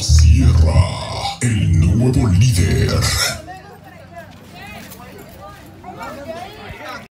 Sierra, el nuevo líder.